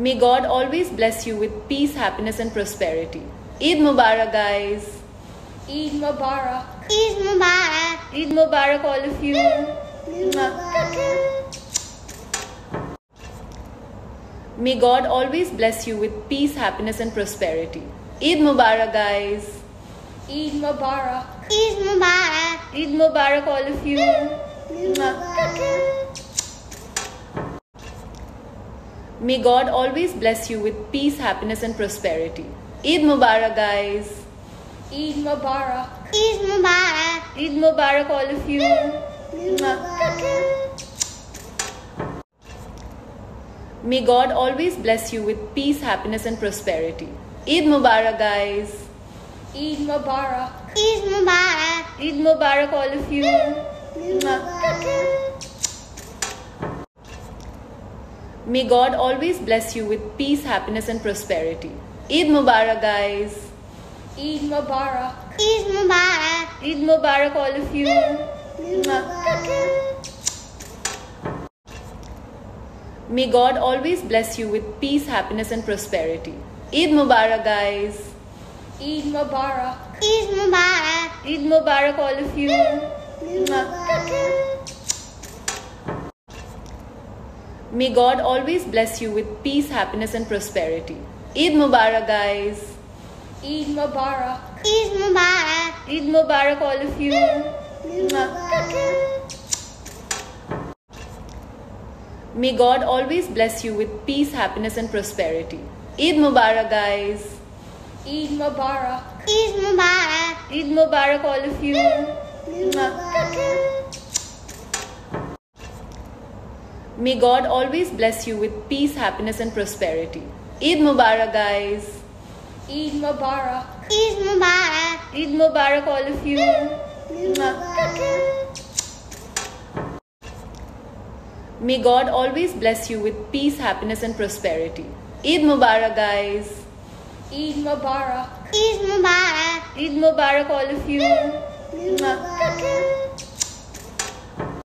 May God always bless you with peace, happiness, and prosperity. Eid Mubarak, guys. Eid Mubarak. Eid Mubarak. Eid Mubarak, all of you. May God always bless you with peace, happiness, and prosperity. Eid Mubarak, guys. Eid Mubarak. Eid Mubarak. Eid Mubarak, all of you. May God always bless you with peace, happiness, and prosperity. Eid Mubarak, guys. Eid Mubarak. Eid Mubarak. Eid Mubarak, all of you. May God always bless you with peace, happiness, and prosperity. Eid Mubarak, guys. Eid Mubarak. Eid Mubarak. Eid Mubarak, all of you. May God always bless you with peace, happiness, and prosperity. Eid Mubarak, guys. Eid Mubarak. Eid Mubarak. Eid Mubarak, all of you. May God always bless you with peace, happiness, and prosperity. Eid Mubarak, guys. Eid Mubarak. Eid Mubarak. Eid Mubarak, all of you. May God always bless you with peace, happiness, and prosperity. Eid Mubarak, guys. Eid Mubarak. Eid Mubarak. Eid Mubarak, all of you. May God always bless you with peace, happiness, and prosperity. Eid Mubarak, guys. Eid Mubarak. Eid Mubarak. Eid Mubarak, all of you. May God always bless you with peace, happiness, and prosperity. Eid Mubarak, guys. Eid Mubarak. Eid Mubarak. Eid Mubarak, all of you. May God always bless you with peace, happiness, and prosperity. Eid Mubarak, guys. Eid Mubarak. Eid Mubarak. Eid Mubarak, all of you.